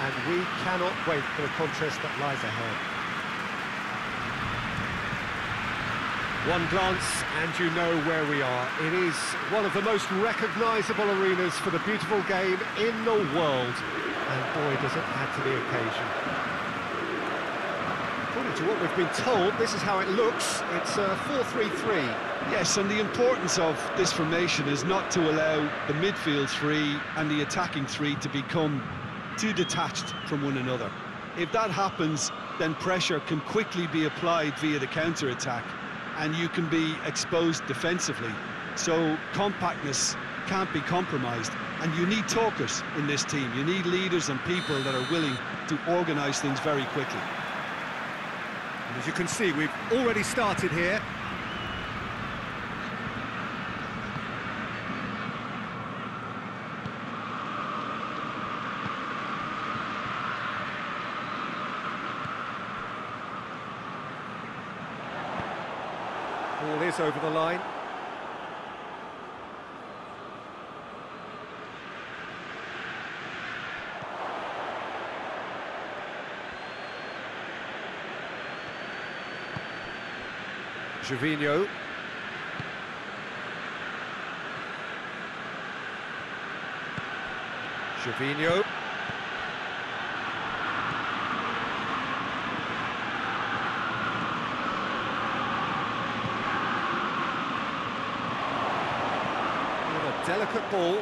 and we cannot wait for the contest that lies ahead. One glance and you know where we are. It is one of the most recognisable arenas for the beautiful game in the world. And boy, does it add to the occasion. According to what we've been told, this is how it looks. It's uh, a 4-3-3. Yes, and the importance of this formation is not to allow the midfield three and the attacking three to become too detached from one another. If that happens, then pressure can quickly be applied via the counter-attack and you can be exposed defensively. So compactness can't be compromised. And you need talkers in this team. You need leaders and people that are willing to organise things very quickly. And as you can see, we've already started here. Ball is over the line. Gervinho. Gervinho. Delicate ball.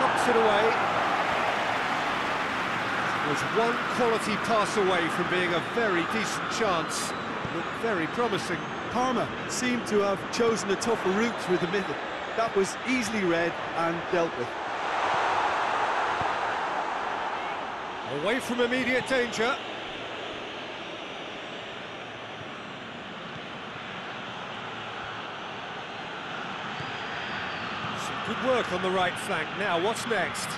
Knocks it away. Was one quality pass away from being a very decent chance. Looked very promising. Parma seemed to have chosen a tougher route through the middle. That was easily read and dealt with. Away from immediate danger. Good work on the right flank. Now, what's next?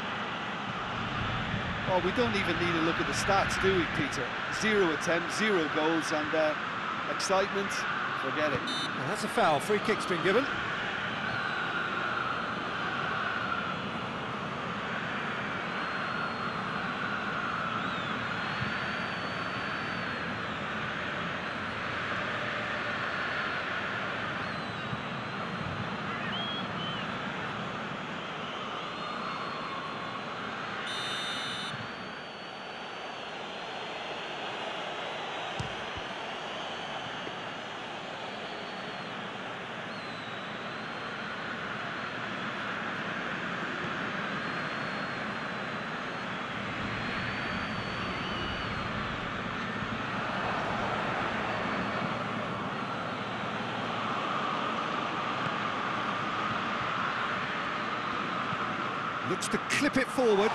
Well, we don't even need to look at the stats, do we, Peter? Zero attempts, zero goals, and uh, excitement, forget it. Well, that's a foul. Free kick's been given. Looks to clip it forward.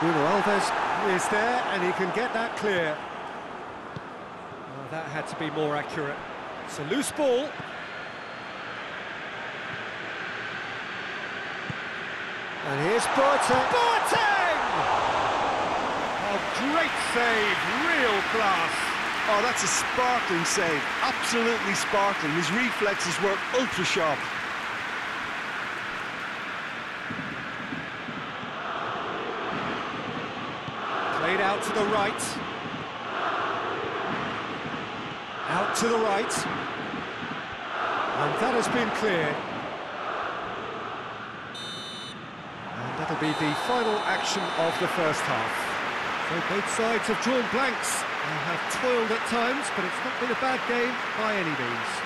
Bruno Alves is there, and he can get that clear. Oh, that had to be more accurate. It's a loose ball. And here's Boateng. Boateng! A great save, real class. Oh, that's a sparkling save. Absolutely sparkling. His reflexes were ultra out to the right. Out to the right. And that has been cleared. And that'll be the final action of the first half. So both sides have drawn blanks and have toiled at times, but it's not been a bad game by any means.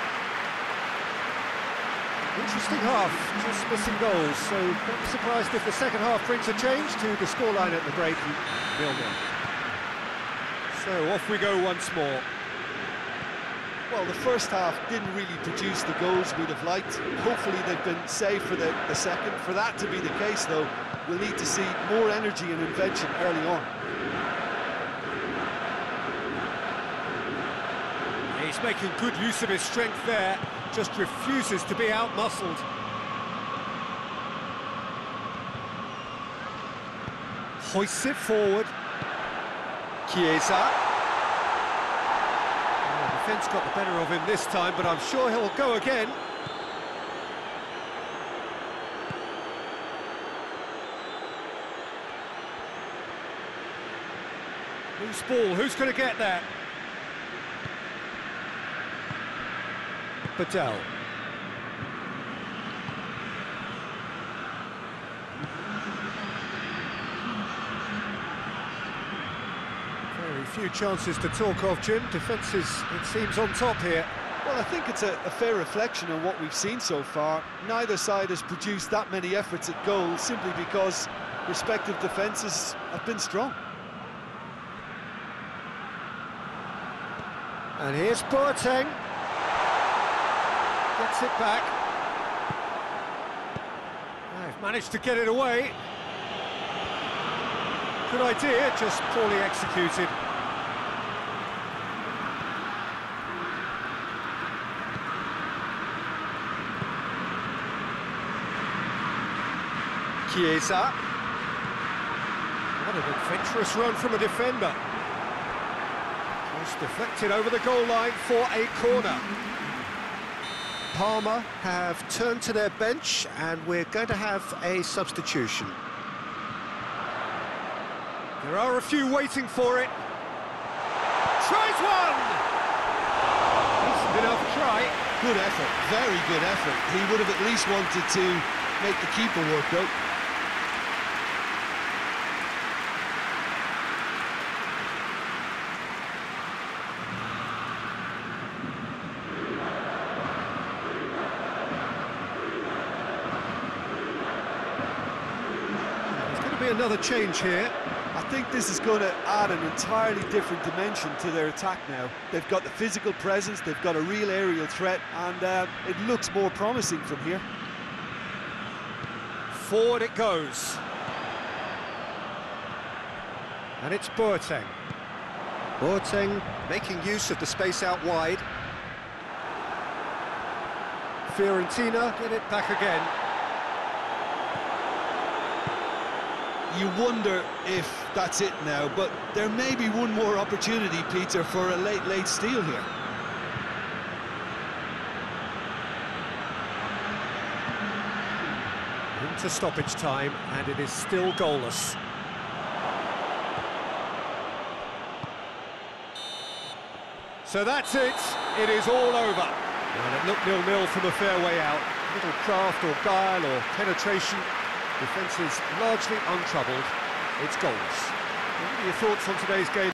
Interesting half, just missing goals, so not be surprised if the second half brings a change to the scoreline at the break. So off we go once more. Well, the first half didn't really produce the goals we'd have liked. Hopefully they've been saved for the, the second. For that to be the case, though, we'll need to see more energy and invention early on. He's making good use of his strength there, just refuses to be out-muscled. Hoists it forward. Chiesa. Oh, defence got the better of him this time, but I'm sure he'll go again. Loose ball, who's going to get that? Patel. Very few chances to talk of, Jim. Defence is, it seems, on top here. Well, I think it's a, a, fair reflection on what we've seen so far. Neither side has produced that many efforts at goal simply because respective defences have been strong. And here's Boateng. Gets it back. Ah, They've managed to get it away. Good idea, just poorly executed. Chiesa. What an adventurous run from a defender. Just deflected over the goal line for a corner. Parma have turned to their bench and we're going to have a substitution. There are a few waiting for it. Tries one! Decent enough try. Good effort, very good effort. He would have at least wanted to make the keeper work out. be another change here. I think this is going to add an entirely different dimension to their attack now. They've got the physical presence, they've got a real aerial threat, and uh, it looks more promising from here. Forward it goes. And it's Boateng. Boateng making use of the space out wide. Fiorentina get it back again. You wonder if that's it now, but there may be one more opportunity, Peter, for a late, late steal here. Into stoppage time, and it is still goalless. So that's it, it is all over. And it looked nil-nil from a fair way out. Little craft or guile or penetration Defence is largely untroubled. It's goals. What are your thoughts on today's game?